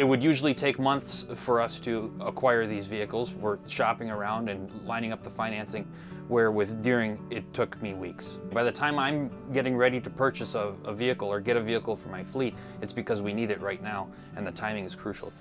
It would usually take months for us to acquire these vehicles. We're shopping around and lining up the financing, where with Doering, it took me weeks. By the time I'm getting ready to purchase a, a vehicle or get a vehicle for my fleet, it's because we need it right now, and the timing is crucial.